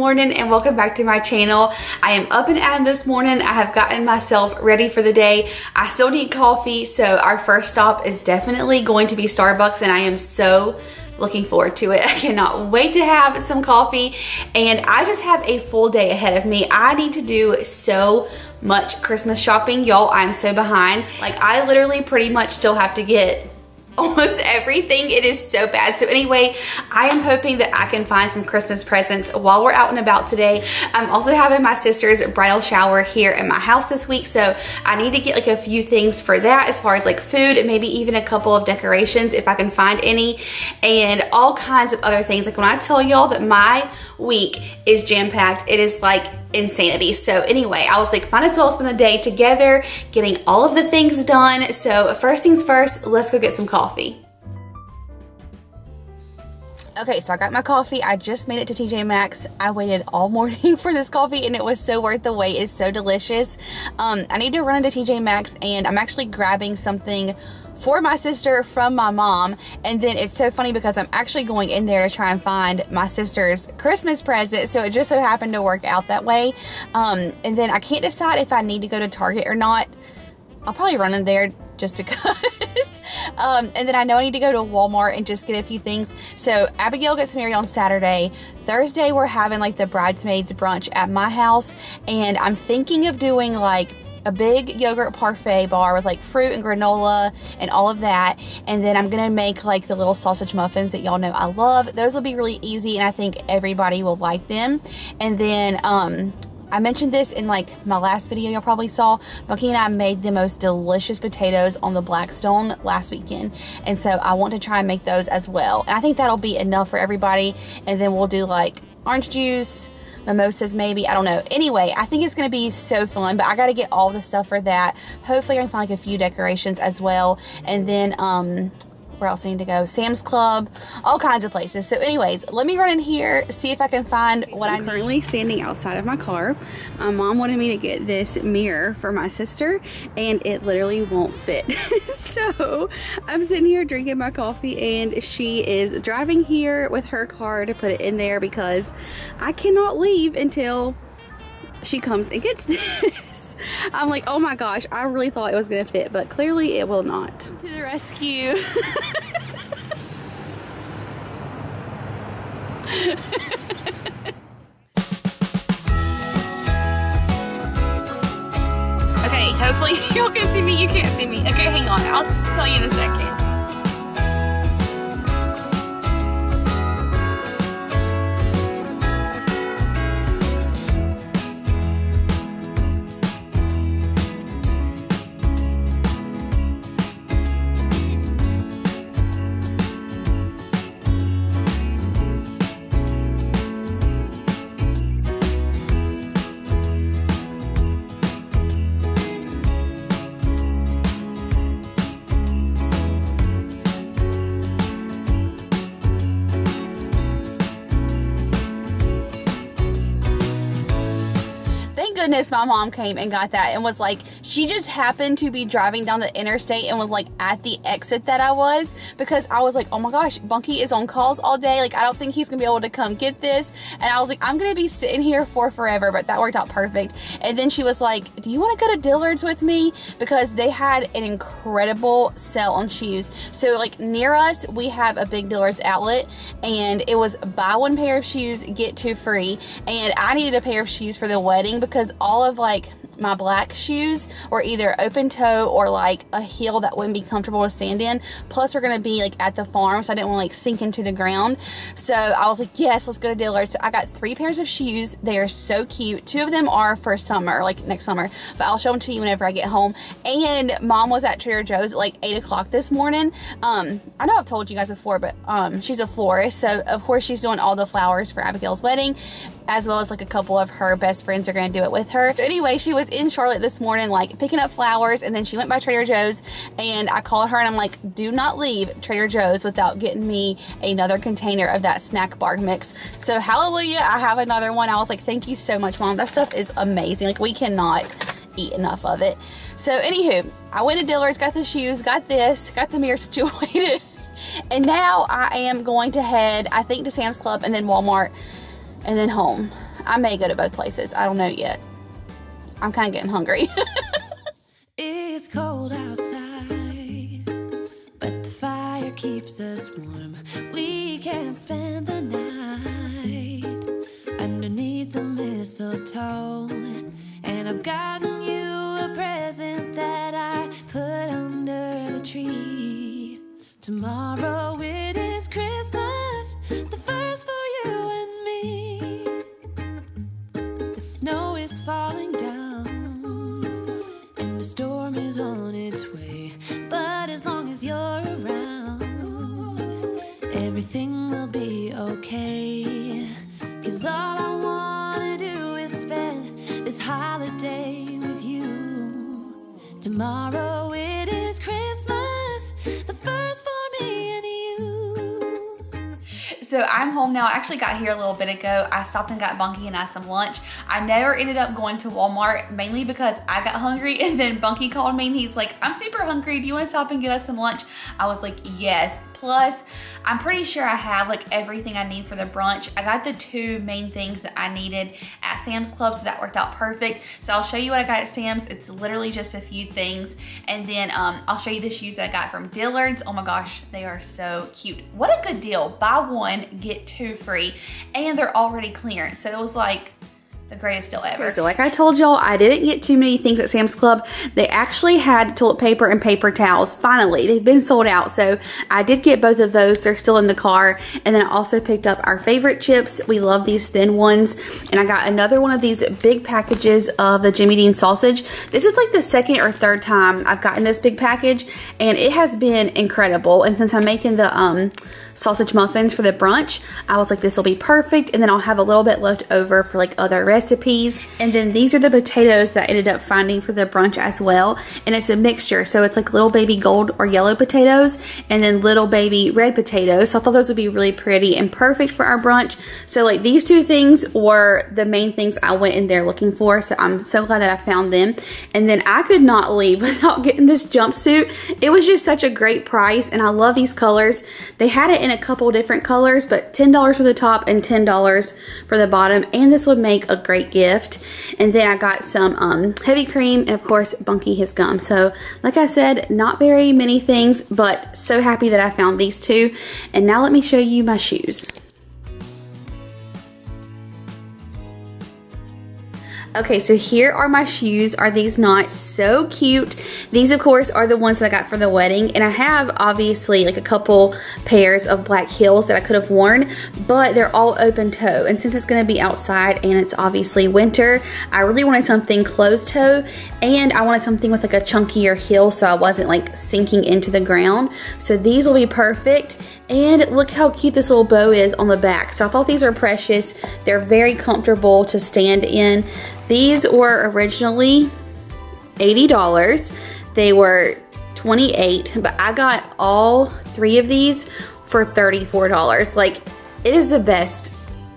morning and welcome back to my channel. I am up and at this morning. I have gotten myself ready for the day. I still need coffee, so our first stop is definitely going to be Starbucks and I am so looking forward to it. I cannot wait to have some coffee and I just have a full day ahead of me. I need to do so much Christmas shopping. Y'all, I'm so behind. Like I literally pretty much still have to get almost everything. It is so bad. So anyway, I am hoping that I can find some Christmas presents while we're out and about today. I'm also having my sister's bridal shower here in my house this week. So I need to get like a few things for that as far as like food and maybe even a couple of decorations if I can find any and all kinds of other things. Like when I tell y'all that my week is jam-packed, it is like insanity. So anyway, I was like, might as well spend the day together, getting all of the things done. So first things first, let's go get some coffee. Okay, so I got my coffee. I just made it to TJ Maxx. I waited all morning for this coffee and it was so worth the wait. It's so delicious. Um, I need to run into TJ Maxx and I'm actually grabbing something for my sister from my mom. And then it's so funny because I'm actually going in there to try and find my sister's Christmas present. So it just so happened to work out that way. Um, and then I can't decide if I need to go to Target or not. I'll probably run in there just because. um, and then I know I need to go to Walmart and just get a few things. So Abigail gets married on Saturday. Thursday we're having like the bridesmaids brunch at my house. And I'm thinking of doing like a big yogurt parfait bar with like fruit and granola and all of that. And then I'm going to make like the little sausage muffins that y'all know I love. Those will be really easy and I think everybody will like them. And then, um, I mentioned this in like my last video y'all probably saw. Bunky and I made the most delicious potatoes on the Blackstone last weekend. And so I want to try and make those as well. And I think that'll be enough for everybody. And then we'll do like orange juice, mimosas maybe. I don't know. Anyway, I think it's going to be so fun, but I got to get all the stuff for that. Hopefully I can find like a few decorations as well. And then, um, where else I need to go? Sam's Club, all kinds of places. So anyways, let me run in here, see if I can find what I'm currently standing outside of my car. My mom wanted me to get this mirror for my sister and it literally won't fit. so I'm sitting here drinking my coffee and she is driving here with her car to put it in there because I cannot leave until she comes and gets this. I'm like, oh my gosh, I really thought it was gonna fit, but clearly it will not. To the rescue. okay, hopefully y'all can see me. You can't see me. Okay, hang on. I'll tell you in a second. Goodness my mom came and got that and was like, she just happened to be driving down the interstate and was like at the exit that I was because I was like, oh my gosh, Bunky is on calls all day. Like, I don't think he's gonna be able to come get this. And I was like, I'm gonna be sitting here for forever, but that worked out perfect. And then she was like, do you wanna go to Dillard's with me? Because they had an incredible sale on shoes. So like near us, we have a big Dillard's outlet and it was buy one pair of shoes, get two free. And I needed a pair of shoes for the wedding because because all of like my black shoes were either open toe or like a heel that wouldn't be comfortable to stand in. Plus we're going to be like at the farm so I didn't want to like sink into the ground. So I was like, yes, let's go to Dillard's. So I got three pairs of shoes. They are so cute. Two of them are for summer, like next summer, but I'll show them to you whenever I get home. And mom was at Trader Joe's at like 8 o'clock this morning. Um, I know I've told you guys before, but um, she's a florist. So of course she's doing all the flowers for Abigail's wedding as well as like a couple of her best friends are going to do it with her. But anyway, she was in Charlotte this morning like picking up flowers and then she went by Trader Joe's and I called her and I'm like, do not leave Trader Joe's without getting me another container of that snack bar mix. So hallelujah, I have another one. I was like, thank you so much, mom. That stuff is amazing. Like we cannot eat enough of it. So anywho, I went to Dillard's, got the shoes, got this, got the mirror situated. And now I am going to head, I think, to Sam's Club and then Walmart and then home. I may go to both places. I don't know yet. I'm kind of getting hungry. it's cold outside, but the fire keeps us warm. We can spend the night underneath the mistletoe. And I've gotten you a present that I put under the tree. Tomorrow it is Christmas, storm is on its way. But as long as you're around, everything will be okay. Cause all I wanna do is spend this holiday with you. Tomorrow I'm home now. I actually got here a little bit ago. I stopped and got Bunky and I some lunch. I never ended up going to Walmart mainly because I got hungry and then Bunky called me and he's like, I'm super hungry. Do you want to stop and get us some lunch? I was like, yes. Plus, I'm pretty sure I have like everything I need for the brunch. I got the two main things that I needed at Sam's Club, so that worked out perfect. So I'll show you what I got at Sam's. It's literally just a few things. And then um, I'll show you the shoes that I got from Dillard's. Oh my gosh, they are so cute. What a good deal. Buy one, get two free. And they're already clearance. So it was like the greatest deal ever. So like I told y'all, I didn't get too many things at Sam's Club. They actually had toilet paper and paper towels. Finally, they've been sold out. So I did get both of those. They're still in the car. And then I also picked up our favorite chips. We love these thin ones. And I got another one of these big packages of the Jimmy Dean sausage. This is like the second or third time I've gotten this big package. And it has been incredible. And since I'm making the um, sausage muffins for the brunch, I was like, this will be perfect. And then I'll have a little bit left over for like other recipes. And then these are the potatoes that I ended up finding for the brunch as well. And it's a mixture. So it's like little baby gold or yellow potatoes and then little baby red potatoes. So I thought those would be really pretty and perfect for our brunch. So like these two things were the main things I went in there looking for. So I'm so glad that I found them. And then I could not leave without getting this jumpsuit. It was just such a great price and I love these colors. They had it in a couple different colors, but $10 for the top and $10 for the bottom. And this would make a great gift. And then I got some um, heavy cream and of course Bunky his gum. So like I said, not very many things, but so happy that I found these two. And now let me show you my shoes. Okay, so here are my shoes. Are these not so cute? These, of course, are the ones that I got for the wedding. And I have, obviously, like a couple pairs of black heels that I could have worn. But they're all open toe. And since it's going to be outside and it's obviously winter, I really wanted something closed toe. And I wanted something with like a chunkier heel so I wasn't like sinking into the ground. So these will be perfect. And look how cute this little bow is on the back. So I thought these were precious. They're very comfortable to stand in. These were originally $80. They were 28 but I got all three of these for $34. Like, it is the best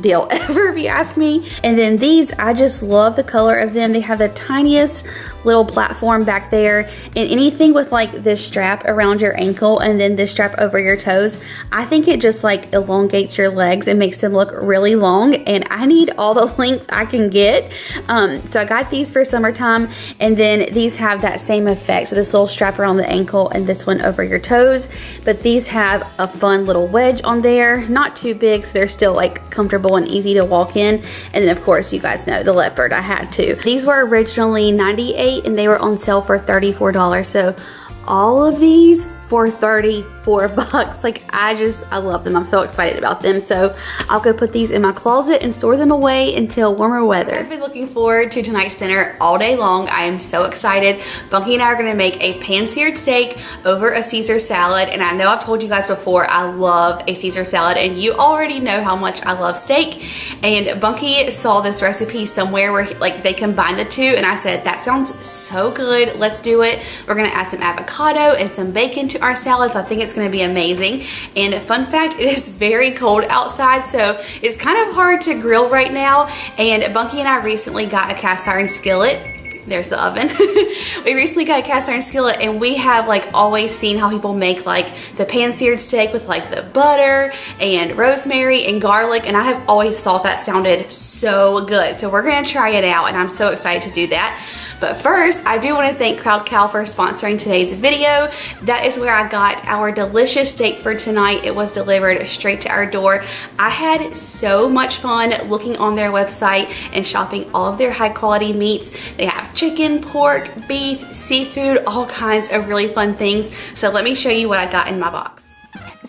deal ever if you ask me. And then these, I just love the color of them. They have the tiniest little platform back there. And anything with like this strap around your ankle and then this strap over your toes I think it just like elongates your legs and makes them look really long. And I need all the length I can get. Um, so I got these for summertime and then these have that same effect. So this little strap around the ankle and this one over your toes. But these have a fun little wedge on there. Not too big so they're still like comfortable and easy to walk in. And then of course you guys know the leopard. I had to. These were originally 98 and they were on sale for $34. So all of these for 34 bucks. Like I just, I love them. I'm so excited about them. So I'll go put these in my closet and store them away until warmer weather. I've been looking forward to tonight's dinner all day long. I am so excited. Bunky and I are gonna make a pan-seared steak over a Caesar salad. And I know I've told you guys before, I love a Caesar salad and you already know how much I love steak. And Bunky saw this recipe somewhere where like they combine the two and I said, that sounds so good. Let's do it. We're gonna add some avocado and some bacon to our salad. So I think it's gonna be amazing. And fun fact, it is very cold outside, so it's kind of hard to grill right now. And Bunky and I recently got a cast iron skillet there's the oven. we recently got a cast iron skillet and we have like always seen how people make like the pan seared steak with like the butter and rosemary and garlic and I have always thought that sounded so good. So we're gonna try it out and I'm so excited to do that. But first, I do want to thank Crowd Cow for sponsoring today's video. That is where I got our delicious steak for tonight. It was delivered straight to our door. I had so much fun looking on their website and shopping all of their high quality meats. They chicken, pork, beef, seafood, all kinds of really fun things. So let me show you what I got in my box.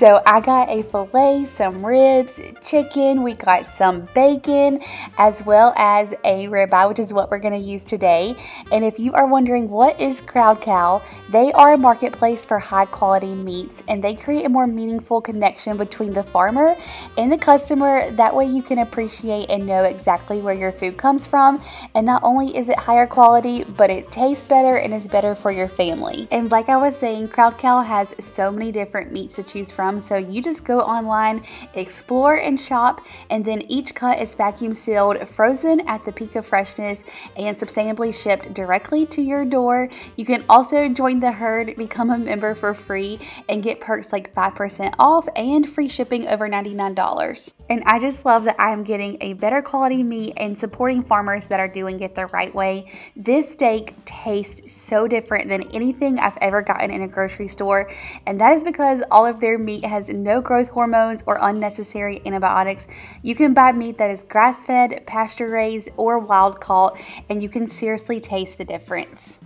So I got a filet, some ribs, chicken, we got some bacon, as well as a ribeye, which is what we're gonna use today. And if you are wondering what is Crowd Cow, they are a marketplace for high quality meats and they create a more meaningful connection between the farmer and the customer. That way you can appreciate and know exactly where your food comes from. And not only is it higher quality, but it tastes better and is better for your family. And like I was saying, Crowd Cow has so many different meats to choose from from. So you just go online, explore and shop, and then each cut is vacuum sealed, frozen at the peak of freshness, and sustainably shipped directly to your door. You can also join the herd, become a member for free, and get perks like 5% off and free shipping over $99. And I just love that I am getting a better quality meat and supporting farmers that are doing it the right way. This steak tastes so different than anything I've ever gotten in a grocery store, and that is because all of their meat has no growth hormones or unnecessary antibiotics. You can buy meat that is grass fed, pasture raised, or wild caught, and you can seriously taste the difference.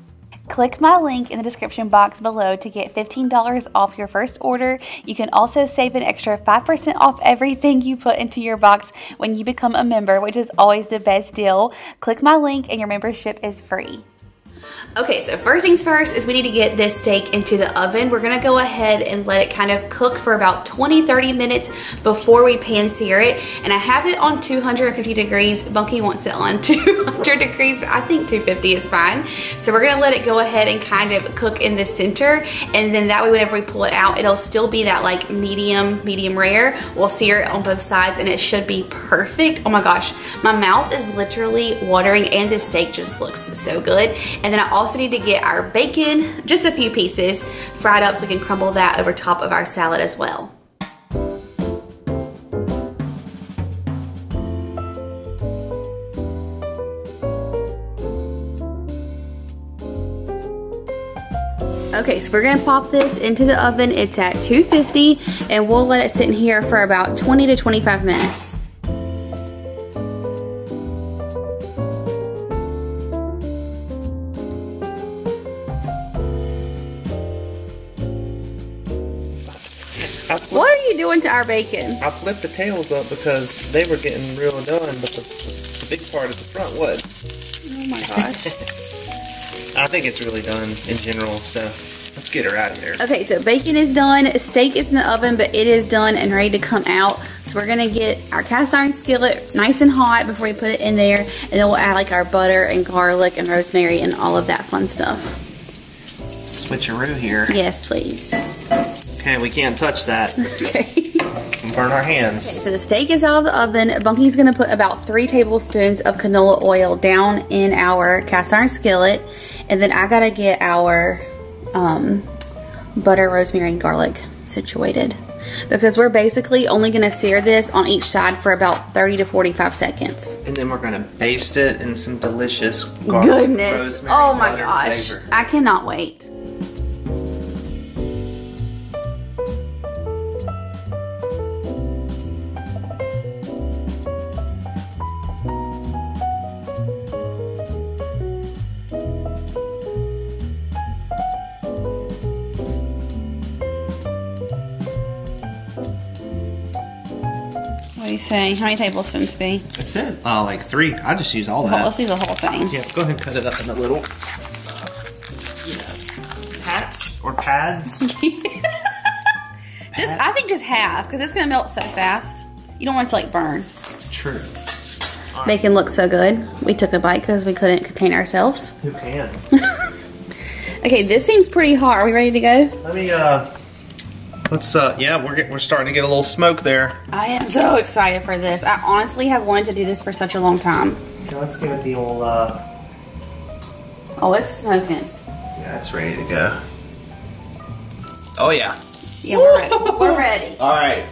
Click my link in the description box below to get $15 off your first order. You can also save an extra 5% off everything you put into your box when you become a member, which is always the best deal. Click my link and your membership is free. Okay, so first things first is we need to get this steak into the oven. We're gonna go ahead and let it kind of cook for about 20, 30 minutes before we pan sear it. And I have it on 250 degrees. Bunky wants it on 200 degrees, but I think 250 is fine. So we're gonna let it go ahead and kind of cook in the center. And then that way, whenever we pull it out, it'll still be that like medium, medium rare. We'll sear it on both sides and it should be perfect. Oh my gosh, my mouth is literally watering and this steak just looks so good. And then I also need to get our bacon, just a few pieces, fried up so we can crumble that over top of our salad as well. Okay, so we're gonna pop this into the oven. It's at 250 and we'll let it sit in here for about 20 to 25 minutes. Doing to our bacon? I flipped the tails up because they were getting real done, but the, the big part is the front was. Oh my gosh. I think it's really done in general, so let's get her out of there. Okay, so bacon is done. Steak is in the oven, but it is done and ready to come out. So we're gonna get our cast iron skillet nice and hot before we put it in there. And then we'll add like our butter and garlic and rosemary and all of that fun stuff. Switcheroo here. Yes, please. Okay, we can't touch that. Okay. burn our hands. Okay, so the steak is out of the oven. Bunky's gonna put about three tablespoons of canola oil down in our cast iron skillet. And then I gotta get our um, butter, rosemary, and garlic situated. Because we're basically only gonna sear this on each side for about 30 to 45 seconds. And then we're gonna baste it in some delicious garlic, Goodness. rosemary, oh my gosh. Flavor. I cannot wait. You saying? How many tablespoons be? That's it. Uh, like three. I just use all that. Well, let's do the whole thing. Yeah, go ahead and cut it up in a little, uh, you know, hats or pads. just, I think just half, because it's going to melt so fast. You don't want it to like burn. True. Right. Bacon looks so good. We took a bite because we couldn't contain ourselves. Who can? okay, this seems pretty hot. Are we ready to go? Let me, uh, Let's, uh, yeah, we're, we're starting to get a little smoke there. I am so excited for this. I honestly have wanted to do this for such a long time. Okay, let's give it the old, uh, Oh, it's smoking. Yeah, it's ready to go. Oh yeah. Yeah, we're ready. we're ready. All right.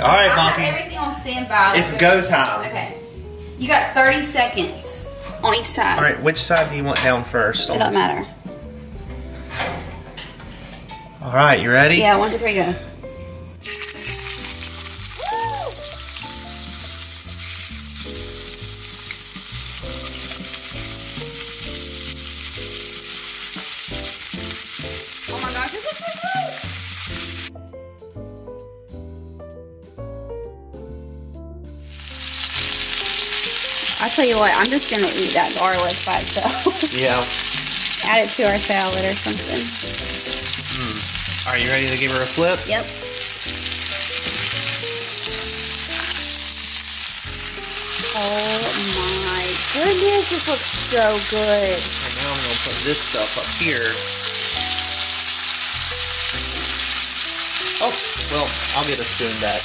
All right, I Monkey. everything on standby. It's go time. Okay. You got 30 seconds on each side. All right, which side do you want down first? It don't matter. All right, you ready? Yeah, one, two, three, go. Oh my gosh, this looks so good! I tell you what, I'm just gonna eat that garlic by itself. Yeah. Add it to our salad or something. Are you ready to give her a flip? Yep. Oh my goodness, this looks so good. And now I'm gonna put this stuff up here. Oh, well, I'll get a spoon back.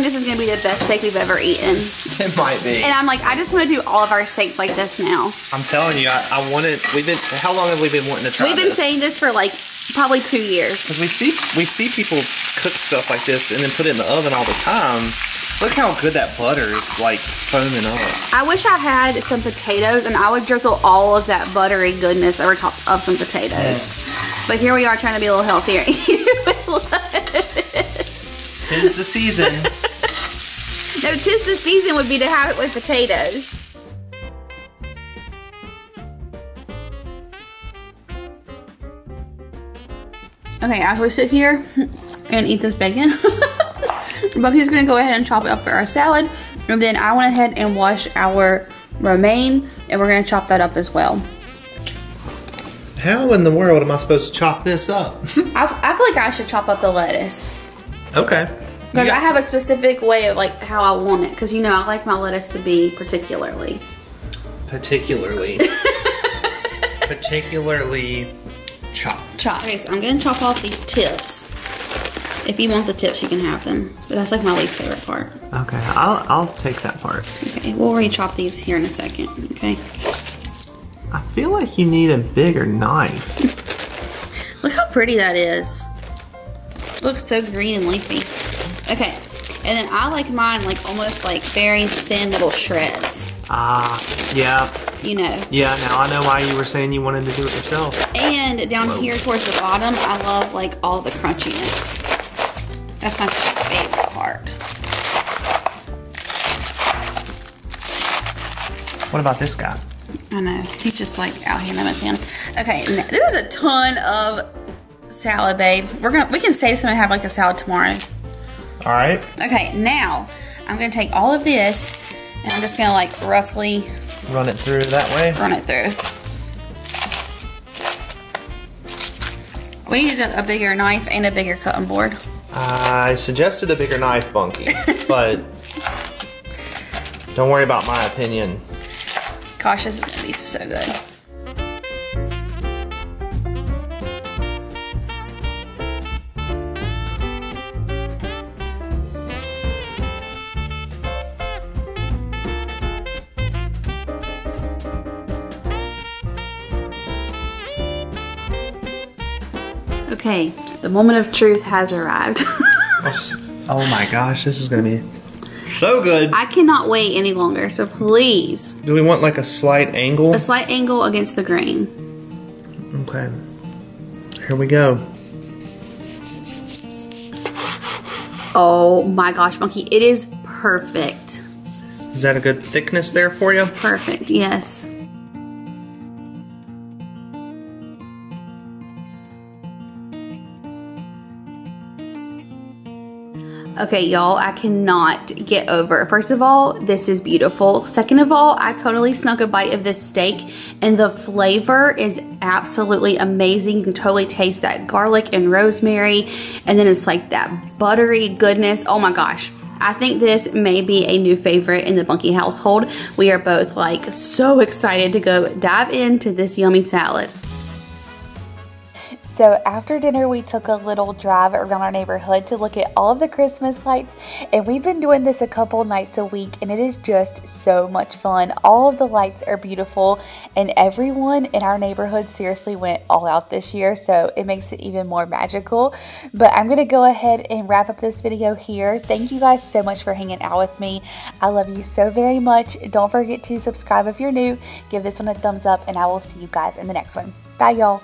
Feeling this is gonna be the best steak we've ever eaten. It might be. And I'm like, I just wanna do all of our steaks like this now. I'm telling you, I, I wanted. We've been. How long have we been wanting to try this? We've been this? saying this for like probably two years. Because we see we see people cook stuff like this and then put it in the oven all the time. Look how good that butter is like foaming up. I wish I had some potatoes and I would drizzle all of that buttery goodness over top of some potatoes. But here we are trying to be a little healthier. Tis the season. No, tis the season would be to have it with potatoes. Okay, as we sit here and eat this bacon, Bunky's gonna go ahead and chop it up for our salad. And then I went ahead and wash our romaine and we're gonna chop that up as well. how in the world am I supposed to chop this up? I, I feel like I should chop up the lettuce. okay. Because I have a specific way of like how I want it. Because you know I like my lettuce to be particularly. particularly particularly chopped. chop. Okay, so I'm gonna chop off these tips. If you want the tips, you can have them. But that's like my least favorite part. Okay, I'll I'll take that part. Okay, we'll re-chop these here in a second. Okay. I feel like you need a bigger knife. Look how pretty that is. looks so green and leafy. Okay, and then I like mine like almost like very thin little shreds. Ah, yeah, You know. yeah. Now I know why you were saying you wanted to do it yourself. And down Whoa. here towards the bottom, I love like all the crunchiness. That's my favorite part. What about this guy? I know. He's just like out here in town. Okay, n- this is a ton of salad, babe. We're gonna we can save some and have like a salad tomorrow. All right. Okay, now I'm gonna take all of this and I'm just gonna like roughly Run it through that way. run it through. We needed a, a bigger knife and a bigger cutting board. I suggested a bigger knife, Bunky, but don't worry about my opinion. Gosh, this is gonna be so good. Okay, the moment of truth has arrived. Oh my gosh, this is gonna be so good. I cannot wait any longer, so please, Do we want like a slight angle? a slight angle against the grain. Okay. Here we go. Oh my gosh, Monkey, it is perfect. Is that a good thickness there for you? Perfect, yes. Okay, y'all, I cannot get over. First of all, this is beautiful. Second of all, I totally snuck a bite of this steak and the flavor is absolutely amazing. You can totally taste that garlic and rosemary and then it's like that buttery goodness. Oh my gosh. I think this may be a new favorite in the Bunky household. We are both like so excited to go dive into this yummy salad. So after dinner, we took a little drive around our neighborhood to look at all of the Christmas lights. And we've been doing this a couple nights a week, and it is just so much fun. All of the lights are beautiful, and everyone in our neighborhood seriously went all out this year. So it makes it even more magical. But I'm going to go ahead and wrap up this video here. Thank you guys so much for hanging out with me. I love you so very much. Don't forget to subscribe if you're new. Give this one a thumbs up, and I will see you guys in the next one. Bye, y'all.